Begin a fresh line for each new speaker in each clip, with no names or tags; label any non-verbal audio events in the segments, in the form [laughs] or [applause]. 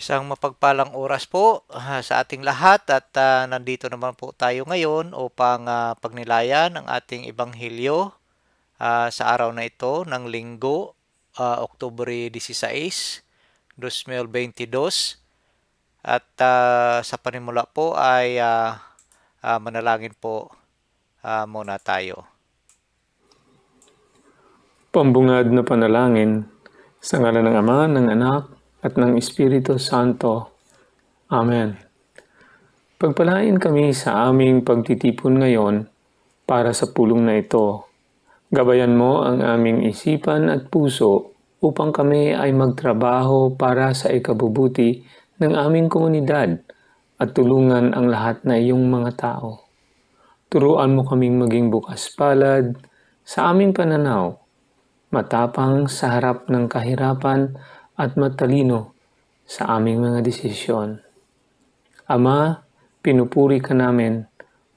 Isang mapagpalang oras po uh, sa ating lahat at uh, nandito naman po tayo ngayon upang uh, pagnilayan ang ating ebanghelyo uh, sa araw na ito ng linggo, uh, Oktubre 16, 2022. At uh, sa panimula po ay uh, uh, manalangin po uh, muna tayo.
Pambungad na panalangin sa ngala ng Ama, ng Anak, at ng Espiritu Santo. Amen. Pagpalain kami sa aming pagtitipon ngayon para sa pulong na ito. Gabayan mo ang aming isipan at puso upang kami ay magtrabaho para sa ikabubuti ng aming komunidad at tulungan ang lahat na iyong mga tao. Turuan mo kaming maging bukas palad sa aming pananaw, matapang sa harap ng kahirapan at matalino sa aming mga desisyon. Ama, pinupuri ka namin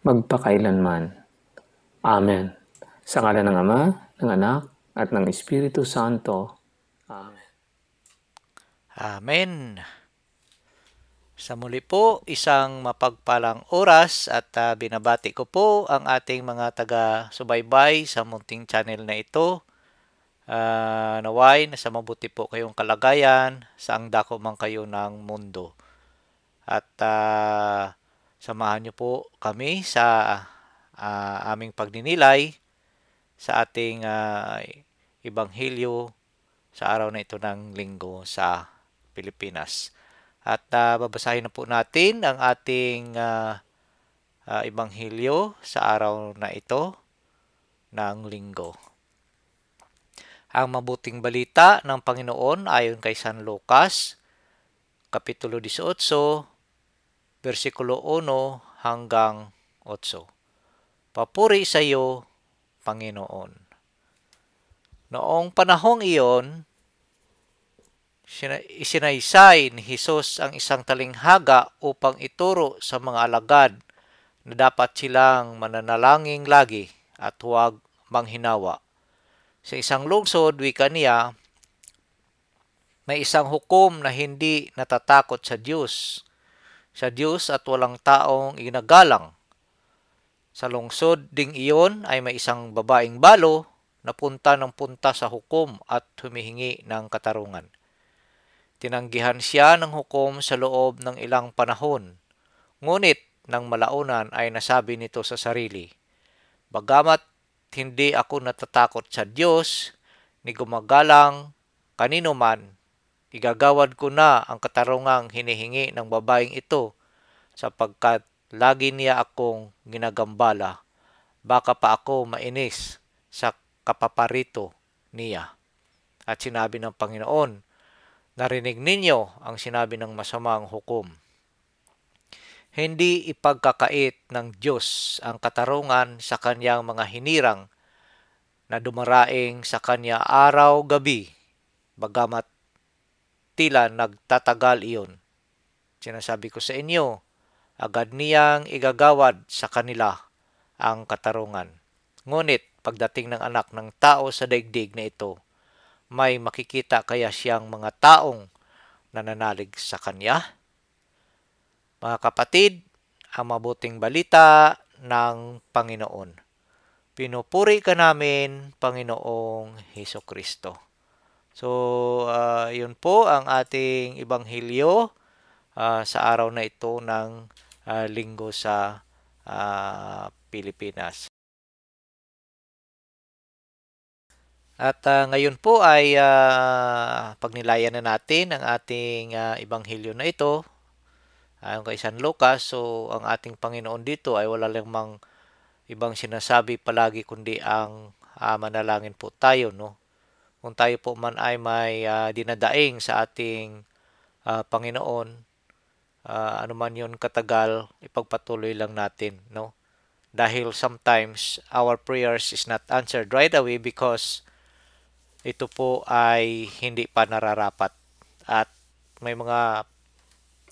magpakailanman. Amen. Sa ngala ng Ama, ng Anak, at ng Espiritu Santo. Amen.
Amen. Sa muli po, isang mapagpalang oras at uh, binabati ko po ang ating mga taga-subaybay sa munting channel na ito uh, naway nasa mabuti po kayong kalagayan saang dako man kayo ng mundo. At uh, samahan niyo po kami sa uh, aming pagninilay sa ating uh, Ebanghelyo sa araw na ito ng linggo sa Pilipinas. At uh, babasahin na po natin ang ating uh, uh, Ebanghelyo sa araw na ito ng linggo. Ang mabuting balita ng Panginoon ayon kay San Lucas, Kapitulo 18, versikulo 1 hanggang 8. Papuri sa iyo, Panginoon. Noong panahong iyon, isinaysay ni Jesus ang isang talinghaga upang ituro sa mga alagad na dapat silang mananalangin lagi at huwag manghinawa sa isang lungsod, wika niya, may isang hukom na hindi natatakot sa Diyos. Sa Diyos at walang taong inagalang. Sa lungsod ding iyon ay may isang babaeng balo na punta ng punta sa hukom at humihingi ng katarungan. Tinanggihan siya ng hukom sa loob ng ilang panahon. Ngunit nang malaunan ay nasabi nito sa sarili, Bagamat hindi ako natatakot sa Diyos, ni gumagalang kanino man, igagawad ko na ang katarungang hinihingi ng babaeng ito sapagkat lagi niya akong ginagambala. Baka pa ako mainis sa kapaparito niya. At sinabi ng Panginoon, narinig ninyo ang sinabi ng masamang hukom hindi ipagkakait ng Diyos ang katarungan sa kanyang mga hinirang na dumaraing sa kanya araw-gabi, bagamat tila nagtatagal iyon. Sinasabi ko sa inyo, agad niyang igagawad sa kanila ang katarungan. Ngunit pagdating ng anak ng tao sa daigdig na ito, may makikita kaya siyang mga taong nananalig sa kanya? Mga kapatid, ang mabuting balita ng Panginoon. Pinupuri ka namin, Panginoong Heso Kristo. So, uh, yun po ang ating Ibanghilyo uh, sa araw na ito ng uh, linggo sa uh, Pilipinas. At uh, ngayon po ay uh, pagnilayan na natin ang ating uh, Ibanghilyo na ito Ayon kay San Lucas, so ang ating Panginoon dito ay wala lamang ibang sinasabi palagi kundi ang uh, manalangin po tayo, no? Kung tayo po man ay may uh, dinadaing sa ating uh, Panginoon, uh, ano man yun katagal, ipagpatuloy lang natin, no? Dahil sometimes our prayers is not answered right away because ito po ay hindi pa nararapat at may mga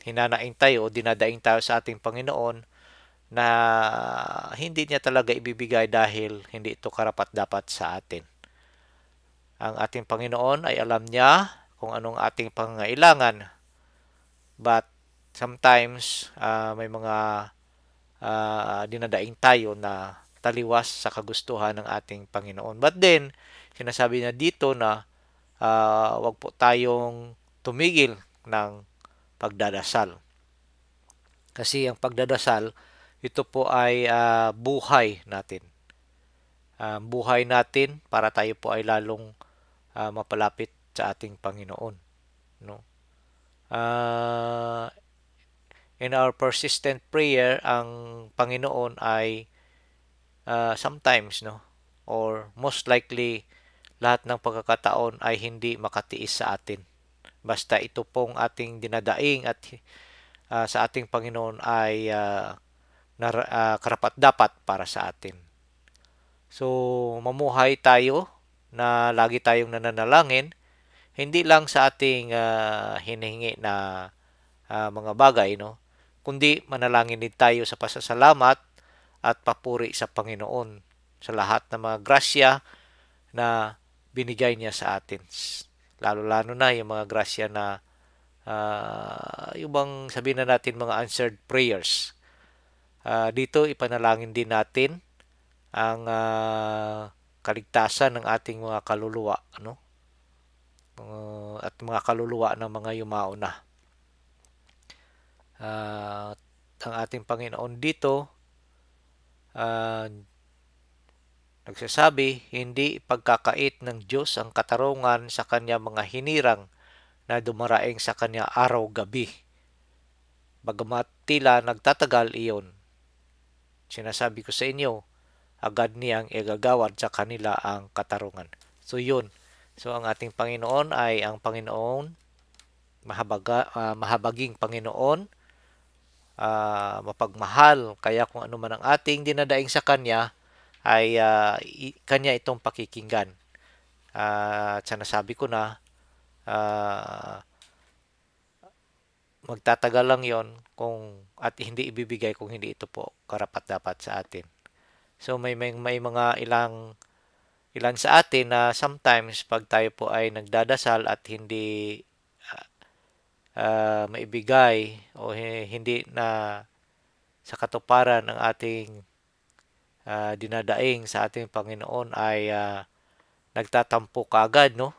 hinanaing tayo o dinadaing tayo sa ating Panginoon na hindi niya talaga ibibigay dahil hindi ito karapat dapat sa atin. Ang ating Panginoon ay alam niya kung anong ating pangangailangan. But sometimes uh, may mga uh, dinadaing tayo na taliwas sa kagustuhan ng ating Panginoon. But then, sinasabi niya dito na uh, wag po tayong tumigil ng pagdadasal. Kasi ang pagdadasal, ito po ay uh, buhay natin. Uh, buhay natin para tayo po ay lalong uh, mapalapit sa ating Panginoon. No? Uh, in our persistent prayer, ang Panginoon ay uh, sometimes, no, or most likely, lahat ng pagkakataon ay hindi makatiis sa atin. Basta ito pong ating dinadaing at uh, sa ating Panginoon ay uh, na, uh, karapat dapat para sa atin. So, mamuhay tayo na lagi tayong nananalangin, hindi lang sa ating uh, hinihingi na uh, mga bagay, no? kundi manalangin din tayo sa pasasalamat at papuri sa Panginoon sa lahat ng mga grasya na binigay niya sa atin. Lalo-lalo na yung mga grasya na uh, yung bang sabihin na natin mga answered prayers. Uh, dito ipanalangin din natin ang uh, kaligtasan ng ating mga kaluluwa ano uh, at mga kaluluwa ng mga yumao na uh, ang ating Panginoon dito uh, nagsasabi, hindi pagkakait ng Diyos ang katarungan sa kanya mga hinirang na dumaraing sa kanya araw-gabi. Bagamat tila nagtatagal iyon, sinasabi ko sa inyo, agad niyang igagawad sa kanila ang katarungan. So yun. So ang ating Panginoon ay ang Panginoon, mahabaga, uh, mahabaging Panginoon, uh, mapagmahal. Kaya kung ano man ang ating dinadaing sa Kanya, ay uh, Kanya itong pakikinggan. Uh, at sinasabi ko na, uh, magtatagal lang yon kung at hindi ibibigay kung hindi ito po karapat dapat sa atin. So may may, may mga ilang ilan sa atin na sometimes pag tayo po ay nagdadasal at hindi uh, maibigay o hindi na sa katuparan ng ating uh, dinadaing sa ating Panginoon ay uh, nagtatampo kaagad, no?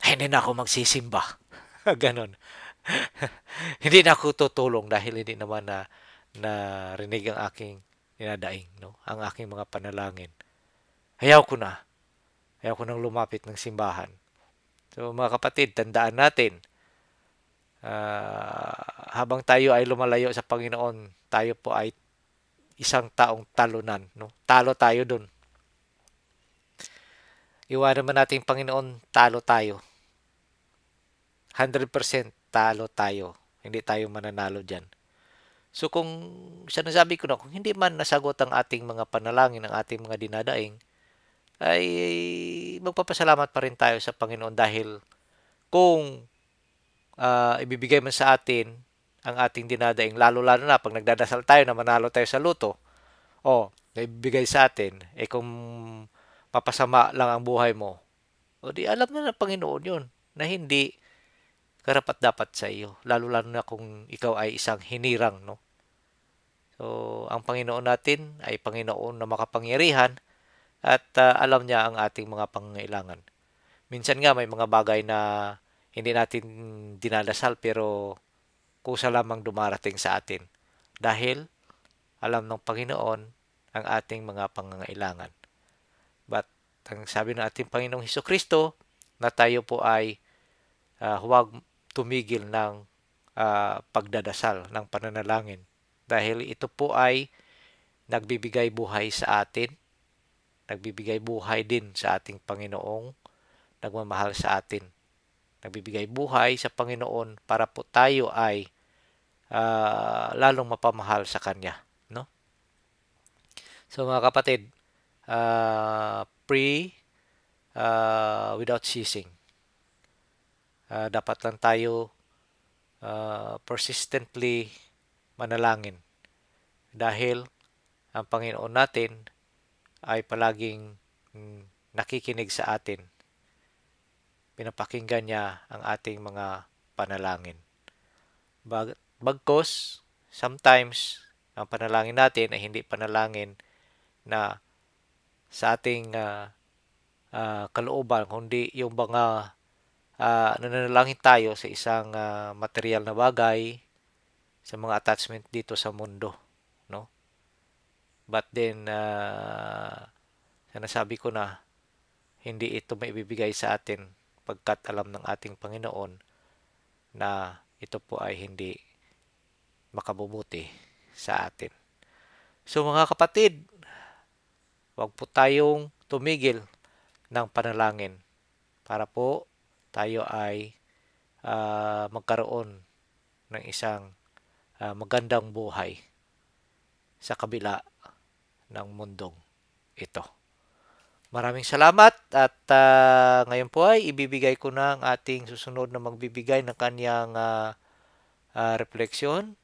Ay, hindi na ako magsisimba. [laughs] Ganon. [laughs] hindi na ako tutulong dahil hindi naman na na rinig ang aking dinadaing, no? Ang aking mga panalangin. Ayaw ko na. Ayaw ko nang lumapit ng simbahan. So mga kapatid, tandaan natin, uh, habang tayo ay lumalayo sa Panginoon, tayo po ay isang taong talunan. No? Talo tayo dun. Iwanan man natin Panginoon, talo tayo. 100% talo tayo. Hindi tayo mananalo dyan. So kung sinasabi ko na, kung hindi man nasagot ang ating mga panalangin, ang ating mga dinadaing, ay magpapasalamat pa rin tayo sa Panginoon dahil kung uh, ibibigay man sa atin ang ating dinadaing, lalo-lalo na pag nagdadasal tayo na manalo tayo sa luto, o, oh, ibibigay sa atin, eh kung mapasama lang ang buhay mo, o di alam na ng Panginoon yun, na hindi karapat dapat sa iyo, lalo-lalo na kung ikaw ay isang hinirang, no? So, ang Panginoon natin ay Panginoon na makapangyarihan at uh, alam niya ang ating mga pangangailangan. Minsan nga may mga bagay na hindi natin dinadasal pero kusa lamang dumarating sa atin. Dahil alam ng Panginoon ang ating mga pangangailangan. But ang sabi ng ating Panginoong Heso Kristo na tayo po ay uh, huwag tumigil ng uh, pagdadasal, ng pananalangin. Dahil ito po ay nagbibigay buhay sa atin, nagbibigay buhay din sa ating Panginoong nagmamahal sa atin nagbibigay buhay sa Panginoon para po tayo ay uh, lalong mapamahal sa Kanya. No? So mga kapatid, uh, pray uh, without ceasing. Uh, dapat lang tayo uh, persistently manalangin. Dahil ang Panginoon natin ay palaging mm, nakikinig sa atin pinapakinggan niya ang ating mga panalangin. Bag bagkos, sometimes, ang panalangin natin ay hindi panalangin na sa ating uh, uh, kalooban, kundi yung mga uh, nananalangin tayo sa isang uh, material na bagay, sa mga attachment dito sa mundo, no? But then, uh, sinasabi ko na, hindi ito maibibigay sa atin pagkat alam ng ating Panginoon na ito po ay hindi makabubuti sa atin. So mga kapatid, huwag po tayong tumigil ng panalangin para po tayo ay uh, magkaroon ng isang uh, magandang buhay sa kabila ng mundong ito. Maraming salamat at uh, ngayon po ay ibibigay ko na ang ating susunod na magbibigay ng kanyang uh, uh, refleksyon.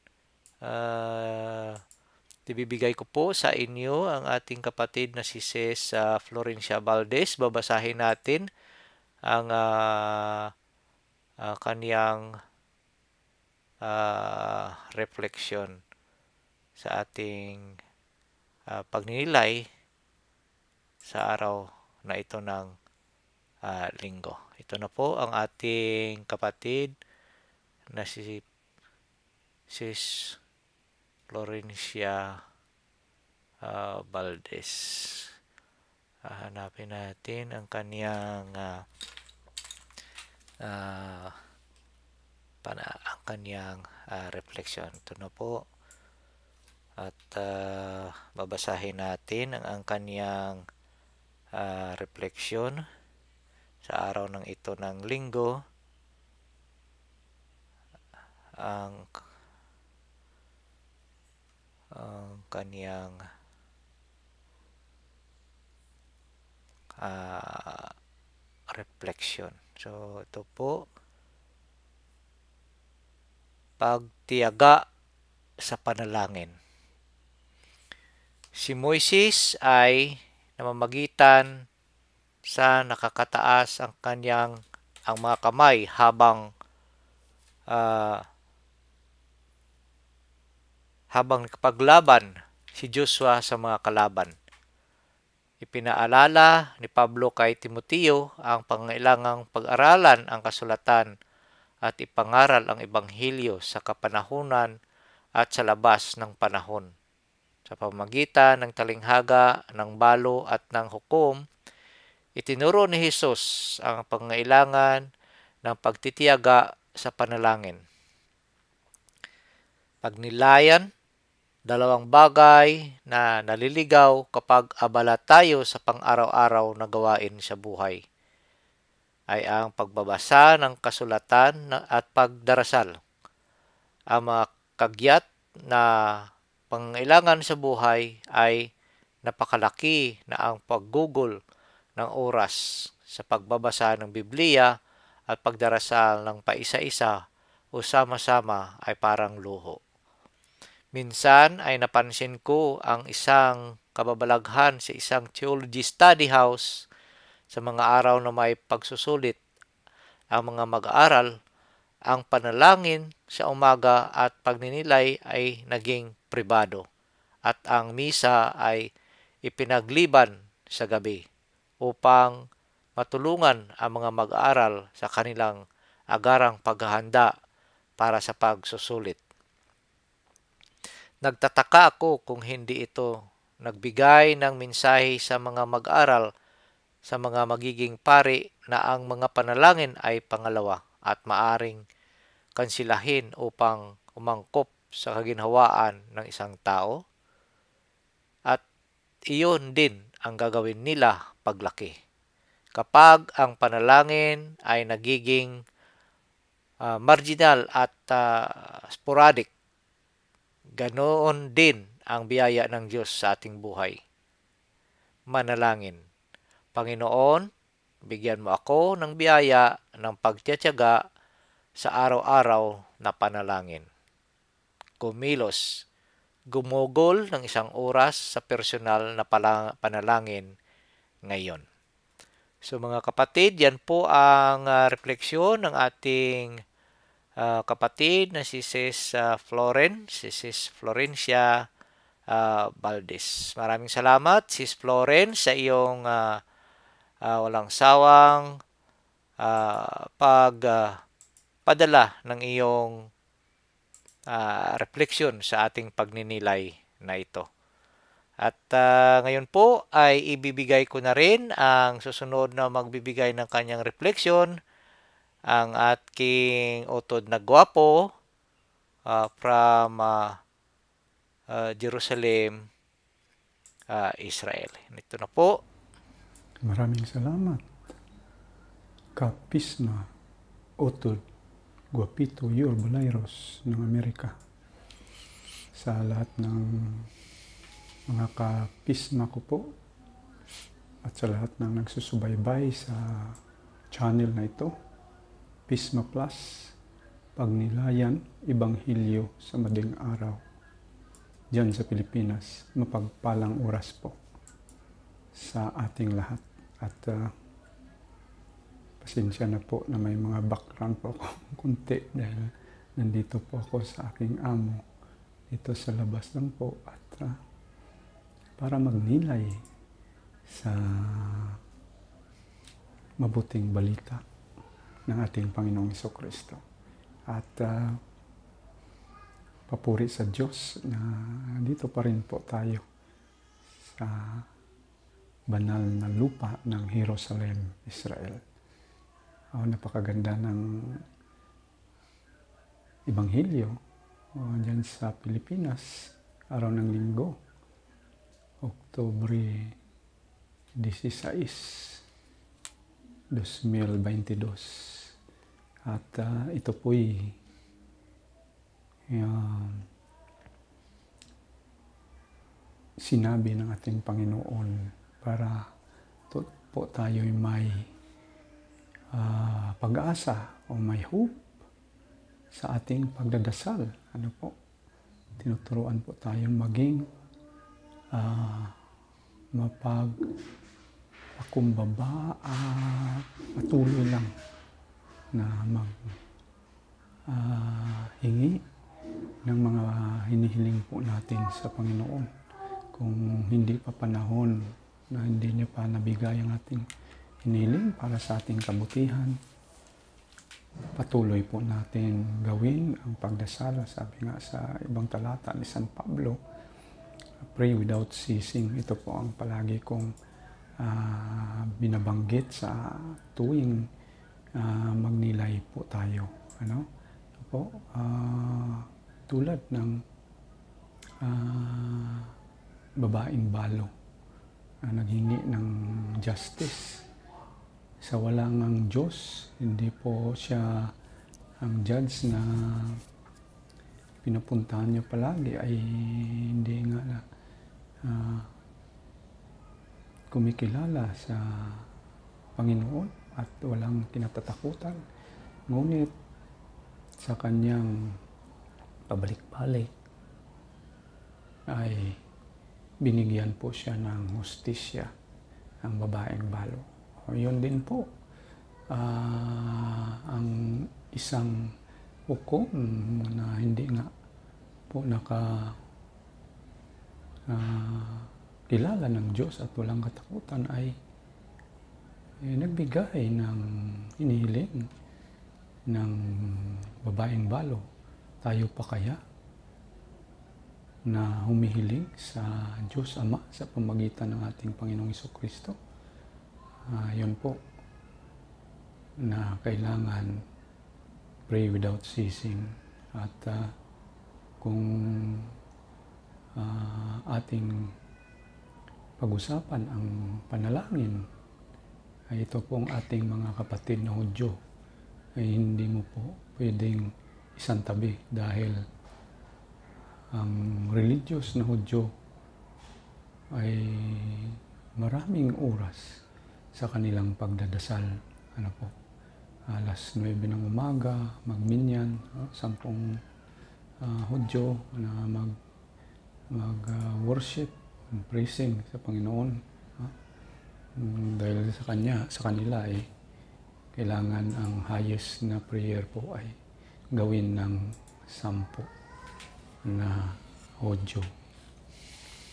Uh, ibibigay ko po sa inyo ang ating kapatid na si Ces uh, Florencia Valdez. Babasahin natin ang uh, uh, kanyang uh, refleksyon sa ating uh, pagninilay sa araw na ito ng uh, linggo. Ito na po ang ating kapatid na si Sis Florencia uh, Valdez. Hanapin natin ang kaniyang uh, uh, pana, ang kaniyang uh, reflection. Ito na po. At uh, babasahin natin ang, ang kaniyang uh, refleksyon sa araw ng ito ng linggo ang ang kaniyang uh, reflection. So, ito po, pagtiyaga sa panalangin. Si Moises ay namamagitan sa nakakataas ang kanyang ang mga kamay habang uh, habang nakapaglaban si Joshua sa mga kalaban. Ipinaalala ni Pablo kay Timoteo ang pangailangang pag-aralan ang kasulatan at ipangaral ang ebanghelyo sa kapanahunan at sa labas ng panahon sa pamagitan ng talinghaga, ng balo at ng hukom, itinuro ni Jesus ang pangailangan ng pagtitiyaga sa panalangin. Pagnilayan, dalawang bagay na naliligaw kapag abala tayo sa pang-araw-araw na gawain sa buhay ay ang pagbabasa ng kasulatan at pagdarasal. Ang mga kagyat na pangailangan sa buhay ay napakalaki na ang paggugol ng oras sa pagbabasa ng Biblia at pagdarasal ng paisa-isa o sama-sama ay parang luho. Minsan ay napansin ko ang isang kababalaghan sa isang theology study house sa mga araw na may pagsusulit ang mga mag-aaral ang panalangin sa umaga at pagninilay ay naging pribado at ang misa ay ipinagliban sa gabi upang matulungan ang mga mag-aaral sa kanilang agarang paghahanda para sa pagsusulit. Nagtataka ako kung hindi ito nagbigay ng mensahe sa mga mag-aral sa mga magiging pari na ang mga panalangin ay pangalawa at maaring kansilahin upang umangkop sa kaginhawaan ng isang tao. At iyon din ang gagawin nila paglaki. Kapag ang panalangin ay nagiging uh, marginal at uh, sporadic, ganoon din ang biyaya ng Diyos sa ating buhay. Manalangin. Panginoon, bigyan mo ako ng biyaya ng pagtiyatyaga sa araw-araw na panalangin. Kumilos, gumugol ng isang oras sa personal na panalangin ngayon. So mga kapatid, yan po ang uh, refleksyon ng ating uh, kapatid na si Sis uh, Floren, si Sis Florencia uh, Valdez. Maraming salamat Sis Floren sa iyong uh, uh, walang sawang uh, pag uh, padala ng iyong uh, refleksyon sa ating pagninilay na ito. At uh, ngayon po ay ibibigay ko na rin ang susunod na magbibigay ng kanyang refleksyon ang ating utod na gwapo uh, from uh, uh, Jerusalem, uh, Israel. Ito na po.
Maraming salamat. Kapisma Otod Guapito Yor Balairos ng Amerika sa lahat ng mga kapisma ko po at sa lahat ng nagsusubaybay sa channel na ito, Pisma Plus, Pagnilayan, Ibanghilyo sa Mading Araw. Diyan sa Pilipinas, mapagpalang oras po sa ating lahat. At uh, pasensya na po na may mga background po ako kunti dahil nandito po ako sa aking amo dito sa labas lang po at uh, para magnilay sa mabuting balita ng ating Panginoong Iso Kristo. At uh, papuri sa Diyos na dito pa rin po tayo sa banal na lupa ng Jerusalem, Israel. Oh, napakaganda ng Ibanghilyo oh, dyan sa Pilipinas, araw ng linggo. Oktubre 16, 2022. At uh, ito po'y uh, sinabi ng ating Panginoon para po tayo'y may uh, pag-asa o may hope sa ating pagdadasal. Ano po? Tinuturuan po tayong maging uh, mapag pakumbaba uh, patuloy lang na mag uh, hingi ng mga hinihiling po natin sa Panginoon. Kung hindi pa panahon na hindi niya pa nabigay ang ating hiniling para sa ating kabutihan, patuloy po natin gawin ang pagdasal. Sabi nga sa ibang talata ni San Pablo, pray without ceasing. Ito po ang palagi kong uh, binabanggit sa tuwing uh, magnilay po tayo. Ano? Po, uh, tulad ng uh, babaeng balo na naghingi ng justice sa walang ang Diyos. Hindi po siya ang judge na pinupuntahan niya palagi ay hindi nga na uh, kumikilala sa Panginoon at walang kinatatakutan. Ngunit sa kanyang pabalik-balik ay binigyan po siya ng hustisya ang babaeng balo. Yun din po uh, ang isang hukom na hindi nga po naka uh, kilala ng Diyos at walang katakutan ay eh, nagbigay ng inihiling ng babaeng balo. Tayo pa kaya na humihiling sa Diyos Ama sa pamagitan ng ating Panginoong Iso Kristo. Uh, yun po. Na kailangan pray without ceasing. At uh, kung uh, ating pag-usapan ang panalangin ay ito pong ating mga kapatid na Hudyo ay hindi mo po pwedeng isang tabi dahil ang religious na Hudyo ay maraming oras sa kanilang pagdadasal. Ano po? alas 9 ng umaga, magminyan, uh, sampung uh, Hudyo na mag mag uh, worship, praising sa Panginoon. Uh, dahil sa kanya, sa kanila ay kailangan ang highest na prayer po ay gawin ng sampu na audio.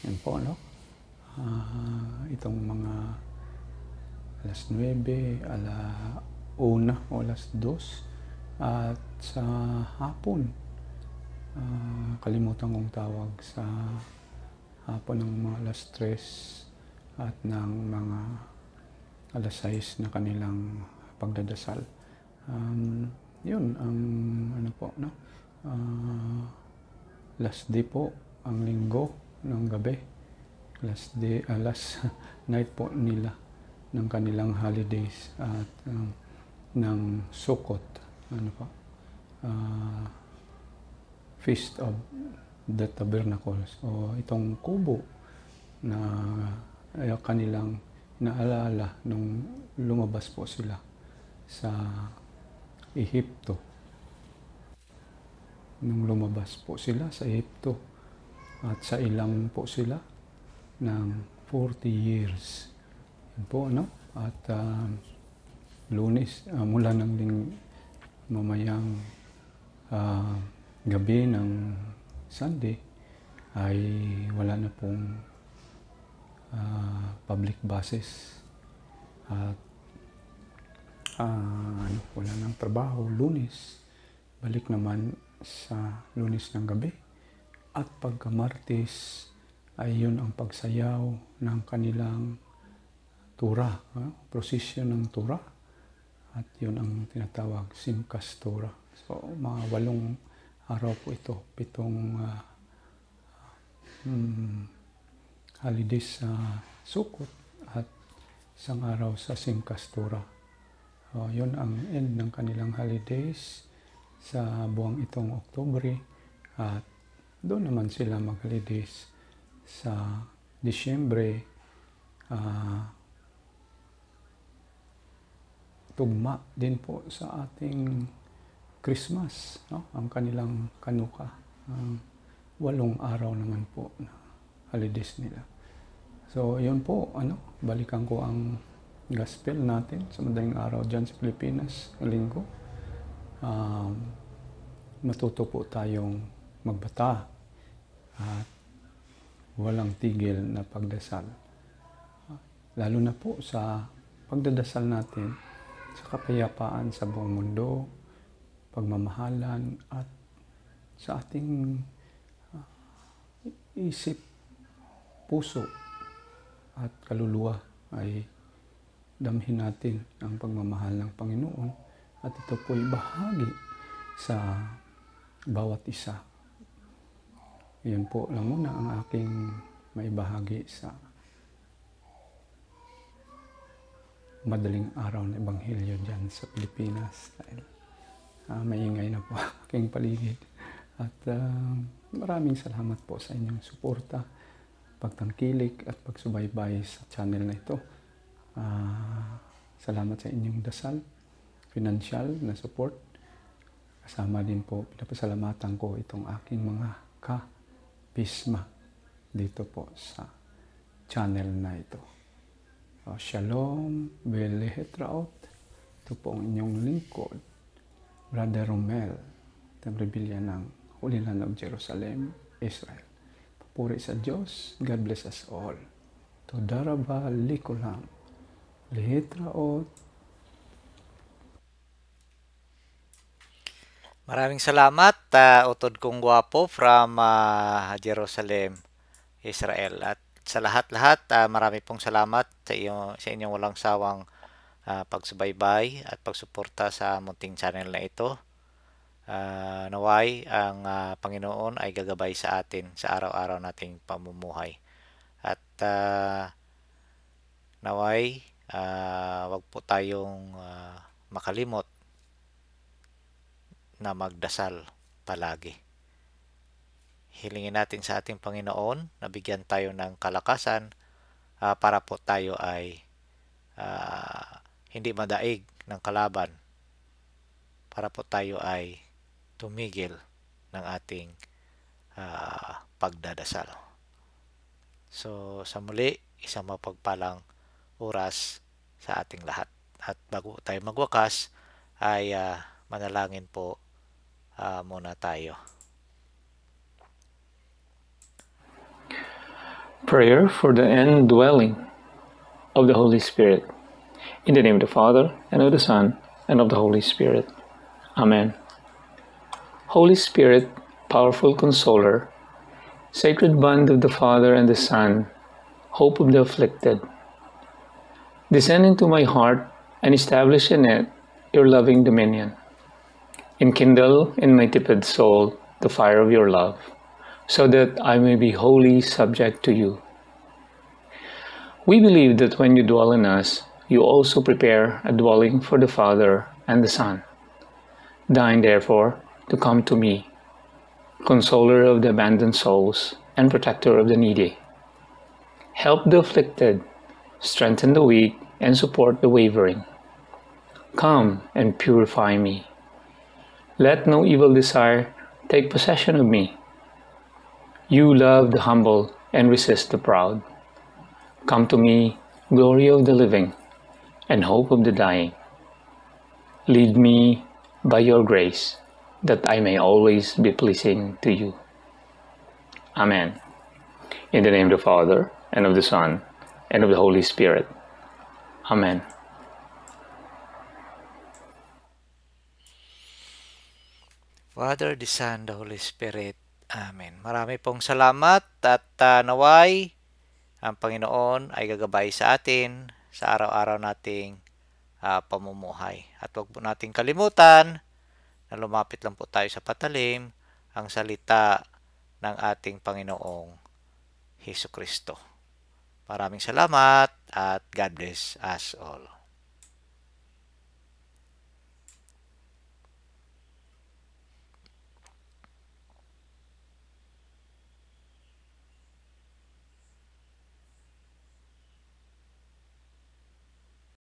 Yan po, no? Uh, itong mga alas 9, ala 1 o alas 2 at sa hapon uh, kalimutan kong tawag sa hapon ng mga alas 3 at ng mga alas 6 na kanilang pagdadasal. Um, yun ang ano po no? Uh, last day po ang linggo ng gabi. Last day uh, last [laughs] night po nila ng kanilang holidays at um, ng Sukkot ano po uh, Feast of the Tabernacles o itong kubo na uh, kanilang naalala nung lumabas po sila sa Ehipto. Nung lumabas po sila sa Ehipto at sa ilang po sila ng 40 years. Po, ano? At uh, lunes, uh, mula ng ling mamayang uh, gabi ng Sunday ay wala na pong uh, public buses at uh, ano, wala nang trabaho, lunes, balik naman sa lunes ng gabi. At pagka martes, ay yun ang pagsayaw ng kanilang tura, uh, prosesyon ng tura. At yun ang tinatawag Simkas Tura. So, mga walong araw po ito, pitong uh, um, holidays sa Sukot at isang araw sa Simkas Tura. Uh, yun ang end ng kanilang holidays sa buwang itong Oktubre at doon naman sila mag-holidays sa Disyembre uh, tugma din po sa ating Christmas, no? ang kanilang kanuka. Uh, walong araw naman po na holidays nila. So, yun po, ano, balikan ko ang gospel natin sa madaling araw dyan sa Pilipinas, linggo. Um, matuto po tayong magbata at walang tigil na pagdasal. Lalo na po sa pagdadasal natin sa kapayapaan sa buong mundo, pagmamahalan at sa ating uh, isip, puso at kaluluwa ay damhin natin ang pagmamahal ng Panginoon at ito po'y bahagi sa bawat isa. Yan po lang muna ang aking maibahagi sa madaling araw na Ebanghelyo dyan sa Pilipinas dahil uh, maingay na po [laughs] aking paligid. At uh, maraming salamat po sa inyong suporta, pagtangkilik at pagsubaybay sa channel na ito. Uh, salamat sa inyong dasal, financial na support. Kasama din po, pinapasalamatan ko itong aking mga ka-pisma dito po sa channel na ito. Uh, shalom, Belehetraot. Ito po ang inyong lingkod, Brother Romel, ng Rebilla ng Holy Land of Jerusalem, Israel. Papuri sa Diyos. God bless us all. Todaraba likulam. O.
Maraming salamat, uh, Utod kong Gwapo from uh, Jerusalem, Israel. Sa lahat-lahat, uh, marami pong salamat sa, iyo, sa inyong walang sawang uh, pagsubaybay at pagsuporta sa munting channel na ito. Uh, naway ang uh, Panginoon ay gagabay sa atin sa araw-araw nating pamumuhay. At uh, naway uh, wag po tayong uh, makalimot na magdasal palagi. Hilingin natin sa ating Panginoon na bigyan tayo ng kalakasan uh, para po tayo ay uh, hindi madaig ng kalaban para po tayo ay tumigil ng ating uh, pagdadasal. So, sa muli, isang mapagpalang oras sa ating lahat. At bago tayo magwakas, ay uh, manalangin po uh, muna tayo.
Prayer for the indwelling of the Holy Spirit. In the name of the Father, and of the Son, and of the Holy Spirit. Amen. Holy Spirit, powerful consoler, sacred bond of the Father and the Son, hope of the afflicted, descend into my heart and establish in it your loving dominion. Enkindle in my tepid soul the fire of your love, so that I may be wholly subject to you. We believe that when you dwell in us, you also prepare a dwelling for the Father and the Son. Deign, therefore, to come to me, consoler of the abandoned souls and protector of the needy. Help the afflicted, strengthen the weak, and support the wavering. Come and purify me. Let no evil desire take possession of me. You love the humble and resist the proud. Come to me, glory of the living and hope of the dying. Lead me by your grace, that I may always be pleasing to you. Amen. In the name of the Father, and of the Son, and of the Holy Spirit. Amen.
Father, the Son, the Holy Spirit. Amen. Marami pong salamat at uh, naway ang Panginoon ay gagabay sa atin sa araw-araw nating uh, pamumuhay. At huwag po nating kalimutan na lumapit lang po tayo sa patalim ang salita ng ating Panginoong Heso Kristo. Maraming salamat at God bless us all.